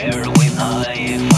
Where will I